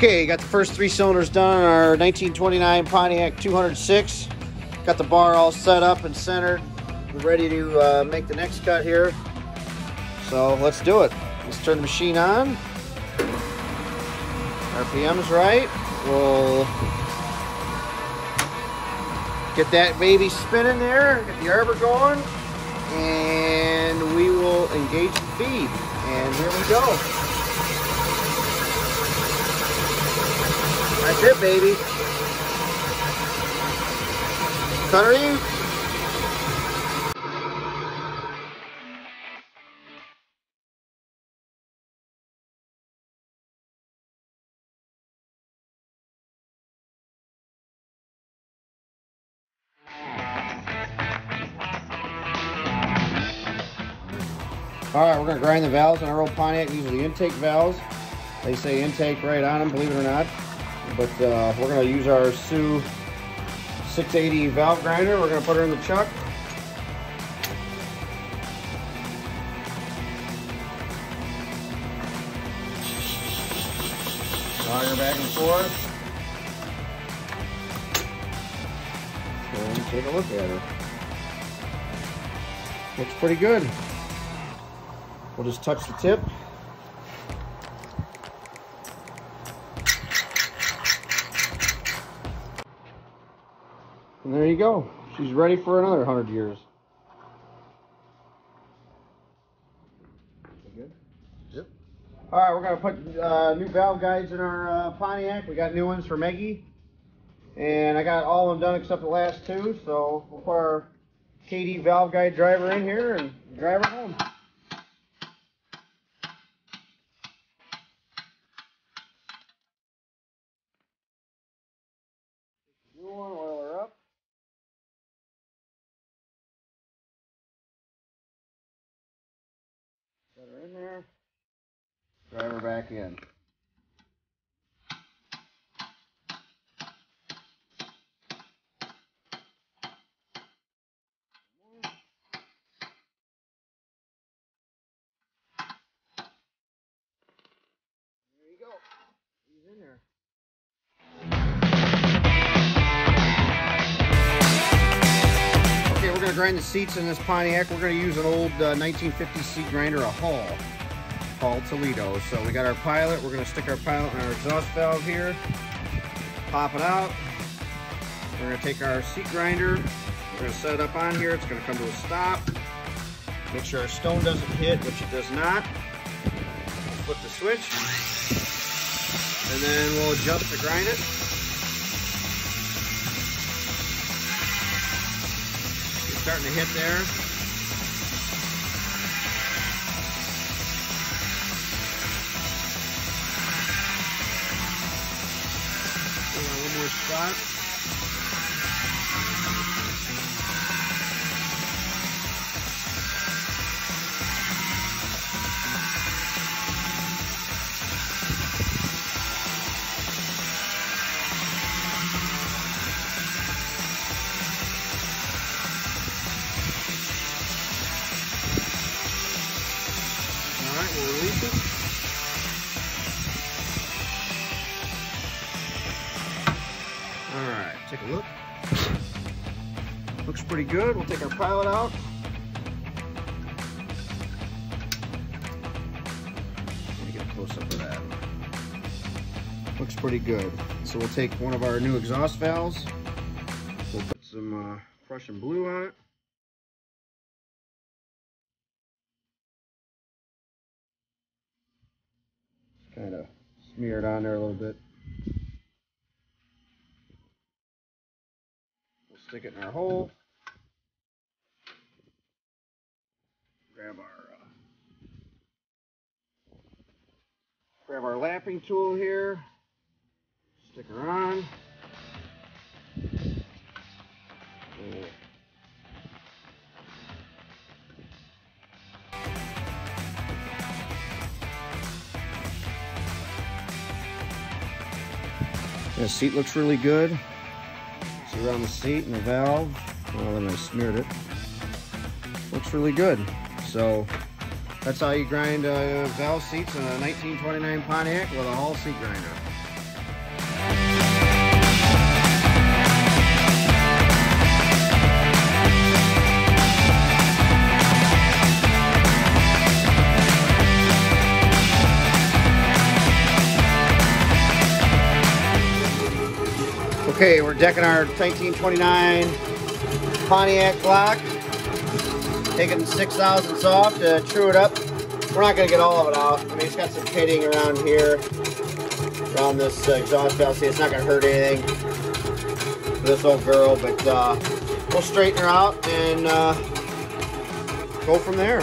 Okay, got the first three cylinders done on our 1929 Pontiac 206. Got the bar all set up and centered. We're ready to uh, make the next cut here. So let's do it. Let's turn the machine on. RPM's right. We'll get that baby spinning there, get the arbor going, and we will engage the feed. And here we go. That's it, baby. Cutter All right, we're gonna grind the valves on our old Pontiac. These are the intake valves. They say intake right on them, believe it or not. But uh, we're gonna use our Sioux 680 valve grinder. We're gonna put her in the chuck. Slide her back and forth. And take a look at her. Looks pretty good. We'll just touch the tip. And there you go. She's ready for another 100 years. Good? Yep. All right, we're going to put uh, new valve guides in our uh, Pontiac. We got new ones for Meggie. And I got all of them done except the last two. So we'll put our KD valve guide driver in here and drive her home. Grind the seats in this Pontiac. We're gonna use an old uh, 1950 seat grinder, a Hall, Hall Toledo. So we got our pilot. We're gonna stick our pilot on our exhaust valve here. Pop it out. We're gonna take our seat grinder. We're gonna set it up on here. It's gonna come to a stop. Make sure our stone doesn't hit, which it does not. Flip the switch. And then we'll adjust to grind it. Starting to hit there. One more spot. Good. We'll take our pilot out. Get a close up of that. Looks pretty good. So we'll take one of our new exhaust valves. We'll put some uh, Prussian blue on it. kind of smear it on there a little bit. We'll stick it in our hole. Grab our uh, grab our lapping tool here. Stick her on. We'll The seat looks really good. See around the seat and the valve. Well, then I smeared it. Looks really good. So that's how you grind uh, valve seats in a 1929 Pontiac with a Hall seat grinder. Okay, we're decking our 1929 Pontiac block. Taking six thousandths off to true it up. We're not gonna get all of it out. I mean, it's got some pitting around here, around this uh, exhaust valve. See, it's not gonna hurt anything for this old girl, but uh, we'll straighten her out and uh, go from there.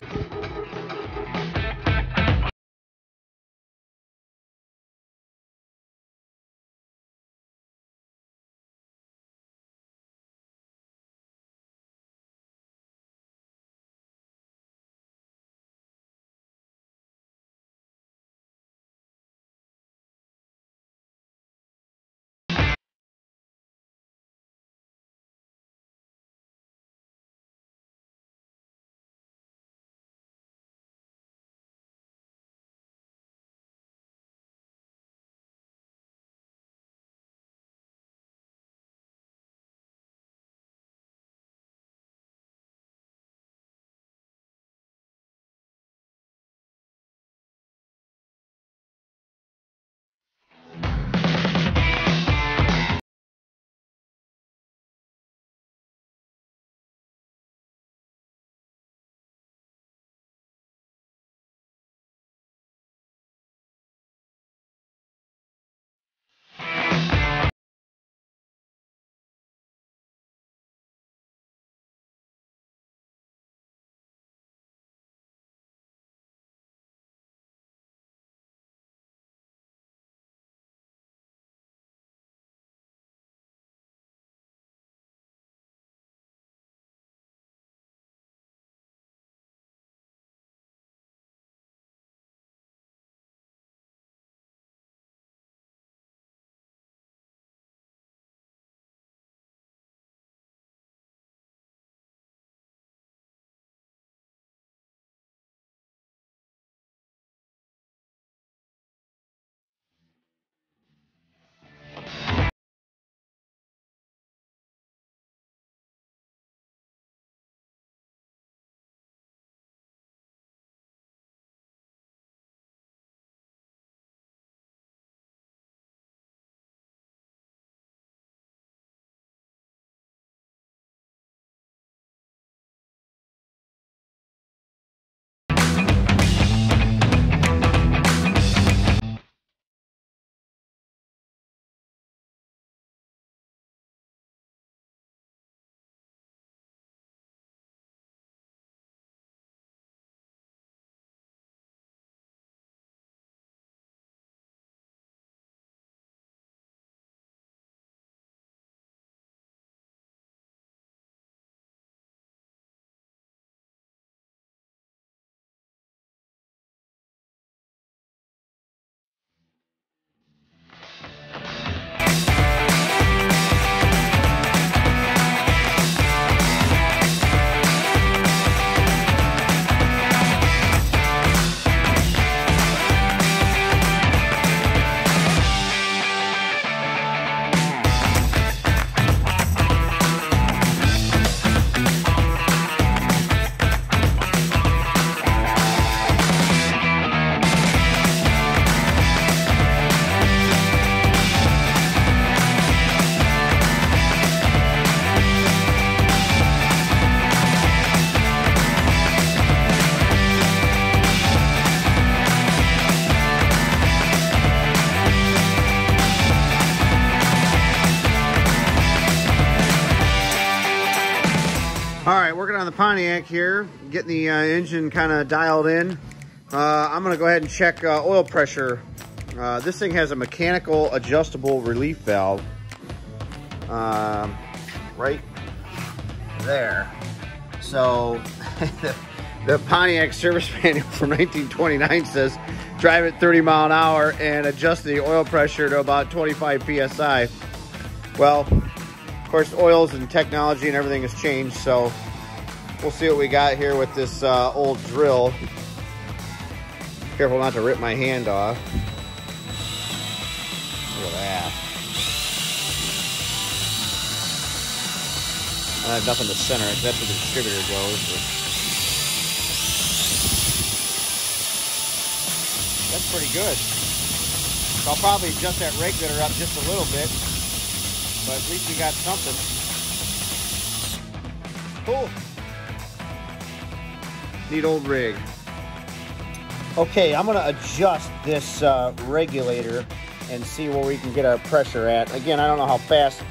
Pontiac here, getting the uh, engine kind of dialed in. Uh, I'm gonna go ahead and check uh, oil pressure. Uh, this thing has a mechanical adjustable relief valve um, right there. So the, the Pontiac service manual from 1929 says drive at 30 mile an hour and adjust the oil pressure to about 25 PSI. Well, of course, oils and technology and everything has changed, so we'll see what we got here with this uh, old drill. Careful not to rip my hand off. Look at that. I have nothing to center it. That's where the distributor goes. But that's pretty good. So I'll probably adjust that regulator up just a little bit. but at least we got something. Cool. Neat old rig. Okay, I'm gonna adjust this uh, regulator and see where we can get our pressure at. Again, I don't know how fast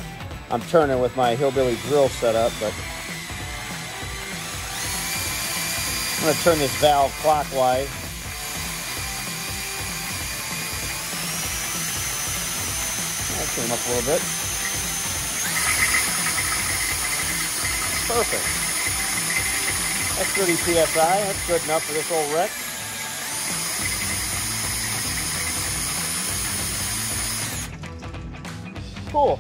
I'm turning with my hillbilly drill setup, but I'm gonna turn this valve clockwise. That came up a little bit. Perfect. That's 30 PSI. That's good enough for this old wreck. Cool.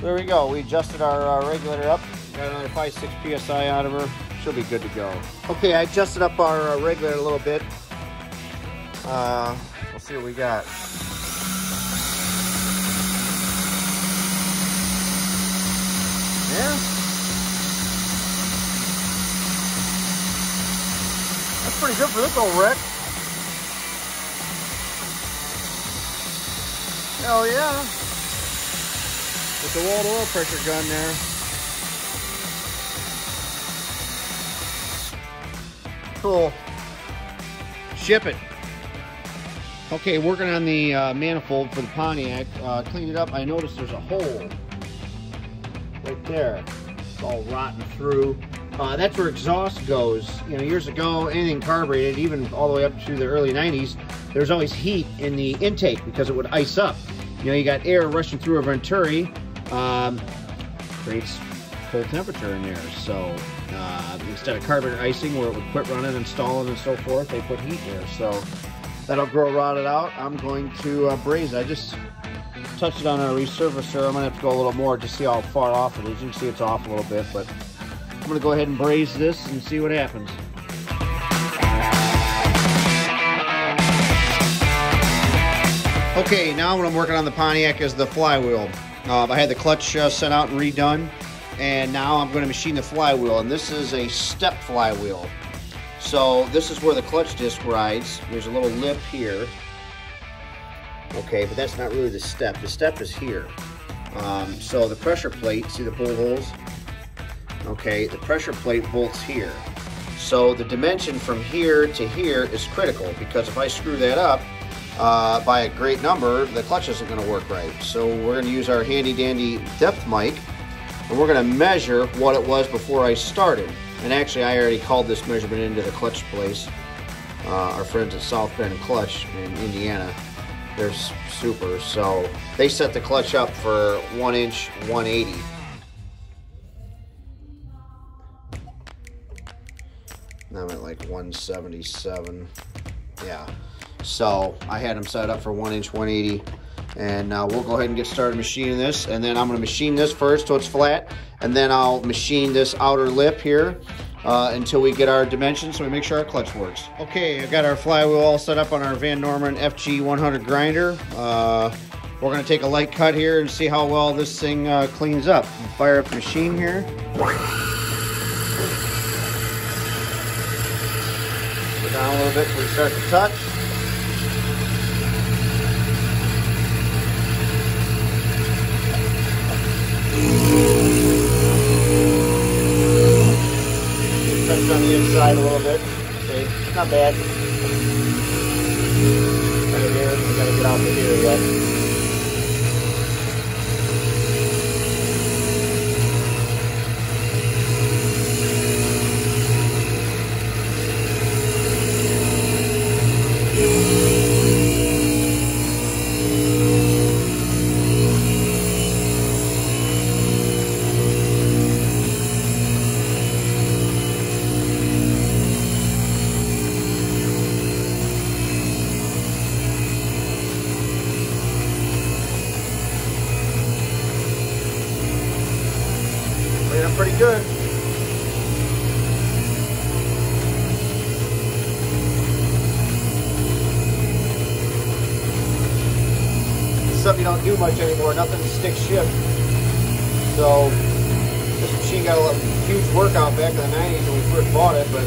There we go. We adjusted our uh, regulator up. Got another 5, 6 PSI out of her. She'll be good to go. Okay, I adjusted up our uh, regulator a little bit. Uh, we'll see what we got. Yeah. Pretty good for this old wreck. Hell yeah. With the wall oil pressure gun there. Cool. Ship it. Okay, working on the uh, manifold for the Pontiac. Uh, cleaned it up. I noticed there's a hole right there. It's all rotten through. Uh, that's where exhaust goes. You know, years ago, anything carbureted, even all the way up to the early 90s, there was always heat in the intake because it would ice up. You know, you got air rushing through a Venturi, um, creates cold temperature in there. So uh, instead of carburetor icing where it would quit running and stalling and so forth, they put heat in there. So that'll grow rotted out. I'm going to uh, braze. I just touched it on a resurfacer. I'm gonna have to go a little more to see how far off it is. You can see it's off a little bit, but I'm gonna go ahead and braze this and see what happens. Okay, now what I'm working on the Pontiac is the flywheel. Uh, I had the clutch uh, sent out and redone, and now I'm going to machine the flywheel. And this is a step flywheel. So this is where the clutch disc rides. There's a little lip here. Okay, but that's not really the step. The step is here. Um, so the pressure plate, see the pull holes? Okay, the pressure plate bolts here. So the dimension from here to here is critical because if I screw that up, uh, by a great number, the clutch isn't going to work right. So we're going to use our handy dandy depth mic and we're going to measure what it was before I started. And actually I already called this measurement into the clutch place. Uh, our friends at South Bend Clutch in Indiana. They're super. So they set the clutch up for 1 inch 180. I'm at like 177. Yeah. So I had them set up for one inch 180 and uh, we'll go ahead and get started machining this and then I'm going to machine this first so it's flat and then I'll machine this outer lip here uh, until we get our dimensions so we make sure our clutch works. Okay, I've got our flywheel all set up on our Van Norman FG 100 grinder. Uh, we're going to take a light cut here and see how well this thing uh, cleans up. Fire up the machine here. Down a little bit so we start to touch. Touch on the inside a little bit. Okay, not bad. Right here, we gotta get out to here yet. You don't do much anymore, nothing stick shift. So this machine got a huge workout back in the 90s when we first bought it, but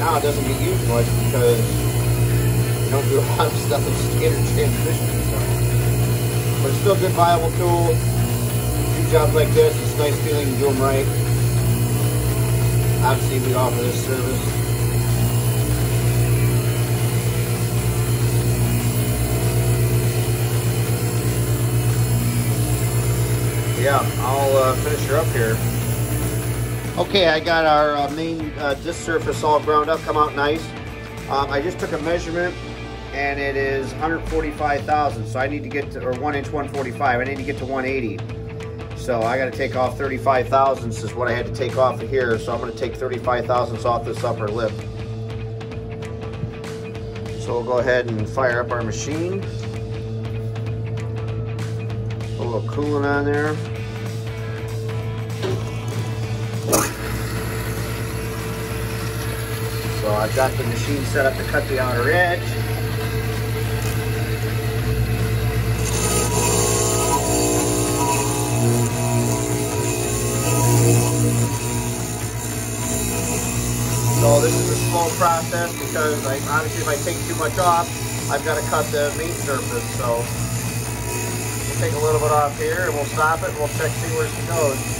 now it doesn't get used much because you don't do a lot of stuff in standard transmission. So. but it's still a good viable tool. Do jobs like this, it's nice feeling to do them right. Obviously, we offer this service. Yeah, I'll uh, finish her up here. Okay, I got our uh, main uh, disc surface all ground up, come out nice. Um, I just took a measurement and it is 145,000. So I need to get to, or one inch 145, I need to get to 180. So I got to take off 35 thousandths is what I had to take off of here. So I'm going to take 35 thousandths off this upper lip. So we'll go ahead and fire up our machine. Little coolant on there. So I've got the machine set up to cut the outer edge. So this is a slow process because I, obviously if I take too much off, I've got to cut the main surface. So take a little bit off here and we'll stop it and we'll check see where she goes.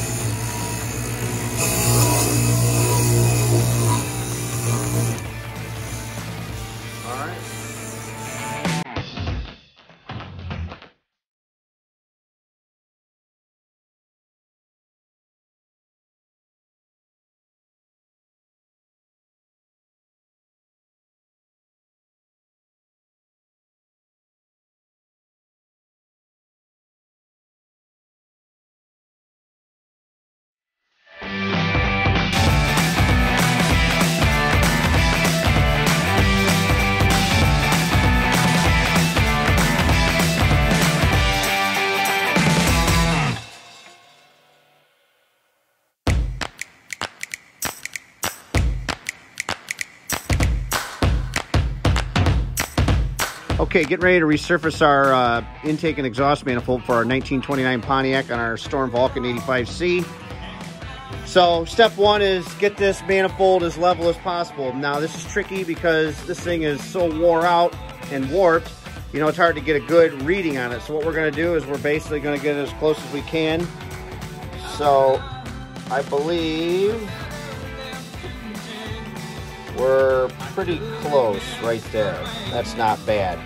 Okay, getting ready to resurface our uh, intake and exhaust manifold for our 1929 Pontiac on our Storm Vulcan 85C. So step one is get this manifold as level as possible. Now this is tricky because this thing is so wore out and warped, you know, it's hard to get a good reading on it. So what we're gonna do is we're basically gonna get it as close as we can. So I believe we're pretty close right there. That's not bad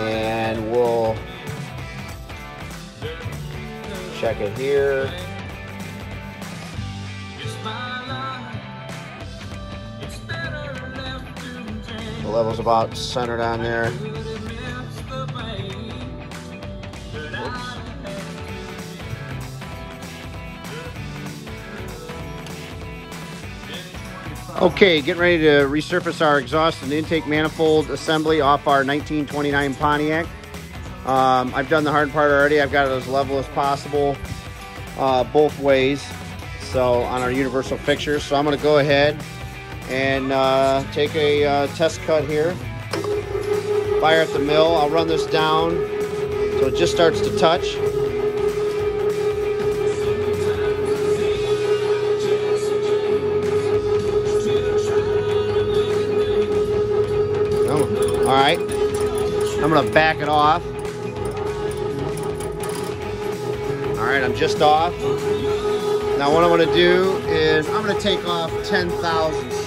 and we'll check it here. The level's about centered on there. Okay, getting ready to resurface our exhaust and intake manifold assembly off our 1929 Pontiac. Um, I've done the hard part already. I've got it as level as possible uh, both ways. So on our universal fixtures. So I'm going to go ahead and uh, take a uh, test cut here. Fire at the mill. I'll run this down so it just starts to touch. All right, I'm gonna back it off. All right, I'm just off. Now what I'm gonna do is I'm gonna take off 10 thousandths.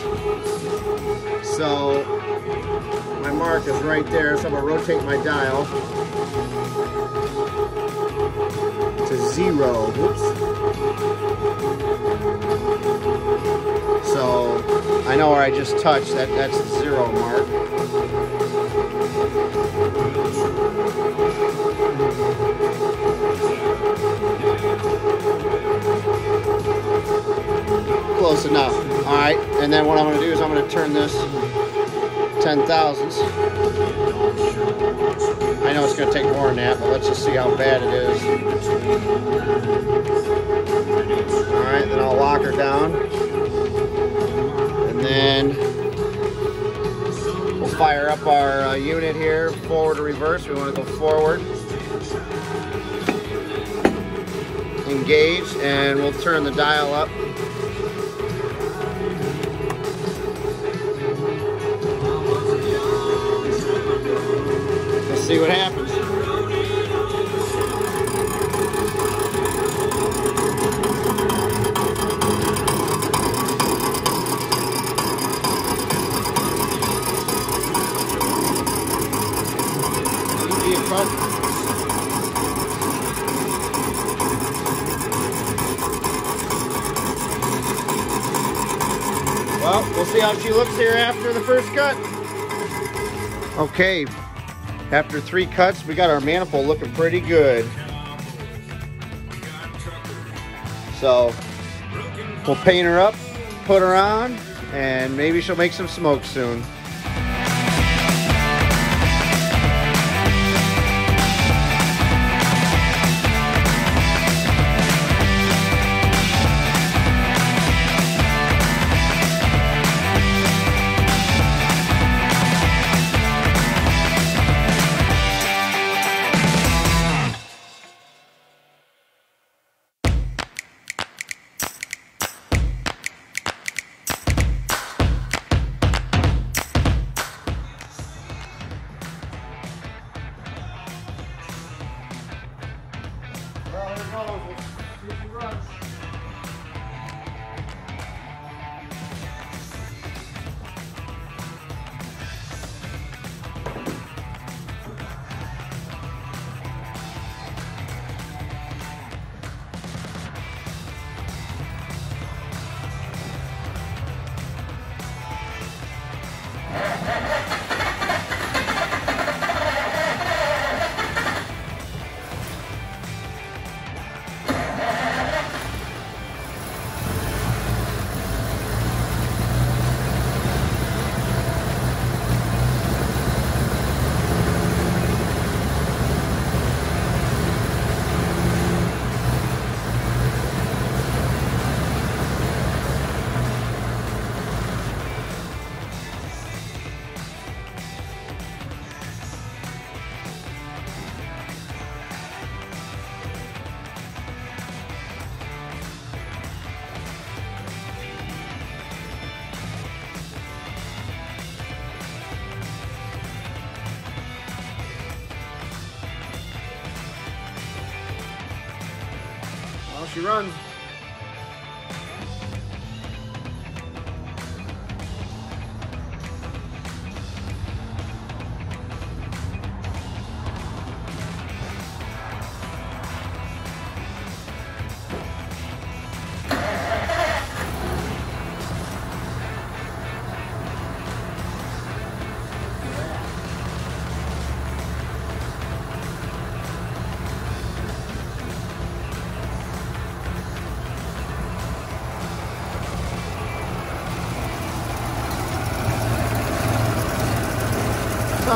So my mark is right there, so I'm gonna rotate my dial to zero. Whoops. So I know where I just touched, that, that's the zero mark. Close enough. All right, and then what I'm gonna do is I'm gonna turn this 10 thousandths. I know it's gonna take more than that, but let's just see how bad it is. All right, then I'll lock her down. Then we'll fire up our uh, unit here, forward or reverse. We want to go forward. Engage, and we'll turn the dial up. Let's see what happens. Here after the first cut. Okay, after three cuts, we got our manifold looking pretty good. So, we'll paint her up, put her on, and maybe she'll make some smoke soon. She runs.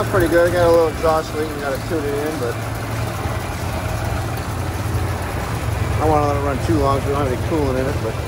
Pretty good. I got a little exhaust leak and got to tune it in, but I don't want to let it run too long so we don't have any coolant in it, but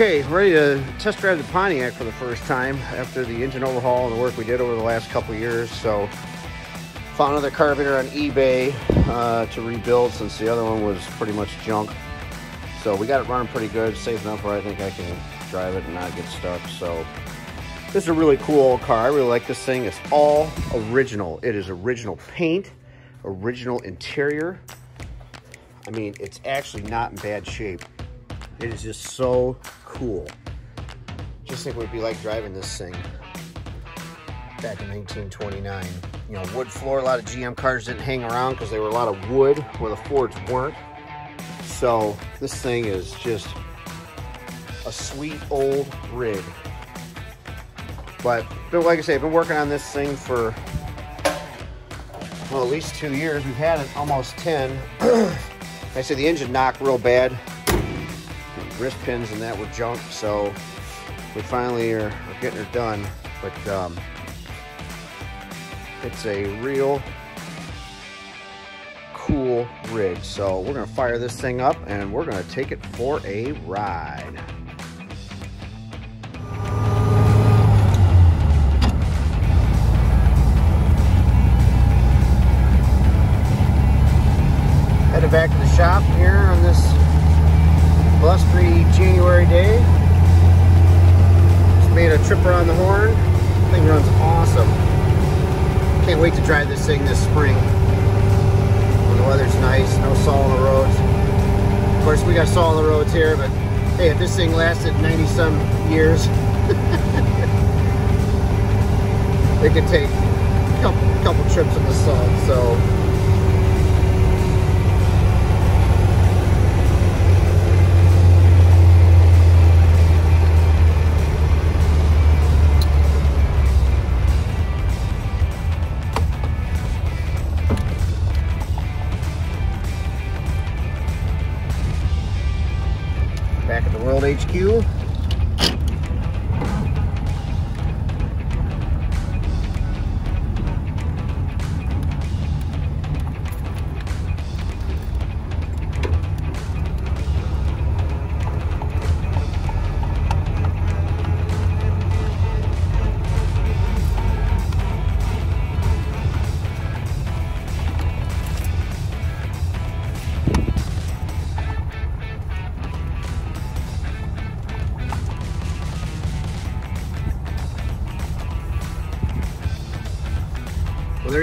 Okay, ready to test drive the Pontiac for the first time after the engine overhaul and the work we did over the last couple years. So, found another carburetor on eBay uh, to rebuild since the other one was pretty much junk. So we got it running pretty good, safe enough where I think I can drive it and not get stuck. So this is a really cool old car. I really like this thing. It's all original. It is original paint, original interior. I mean, it's actually not in bad shape. It is just so cool. Just think what it'd be like driving this thing back in 1929. you know, wood floor. A lot of GM cars didn't hang around because they were a lot of wood where the Fords weren't. So this thing is just a sweet old rig. But, but like I say, I've been working on this thing for, well, at least two years. We've had it almost 10. I say the engine knocked real bad. Wrist pins and that were junk, so we finally are, are getting her done. But um, it's a real cool rig. So we're gonna fire this thing up and we're gonna take it for a ride. Headed back to the shop blustery January day. Just made a trip around the horn. Thing runs awesome. Can't wait to drive this thing this spring. When the weather's nice, no salt on the roads. Of course, we got salt on the roads here, but hey, if this thing lasted 90 some years, it could take a couple, couple trips in the salt. So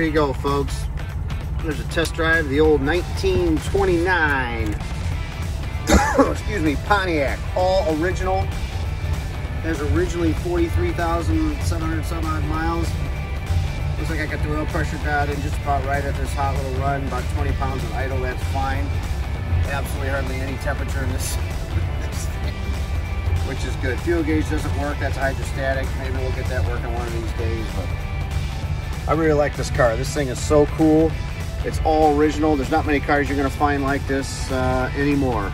you go, folks. There's a test drive the old 1929, excuse me, Pontiac, all original. There's originally 43,700 some odd miles. Looks like I got the oil pressure dialed in just about right at this hot little run, about 20 pounds of idle, that's fine. Absolutely hardly any temperature in this, which is good. Fuel gauge doesn't work, that's hydrostatic. Maybe we'll get that working one of these days, but I really like this car. This thing is so cool. It's all original. There's not many cars you're to find like this uh, anymore.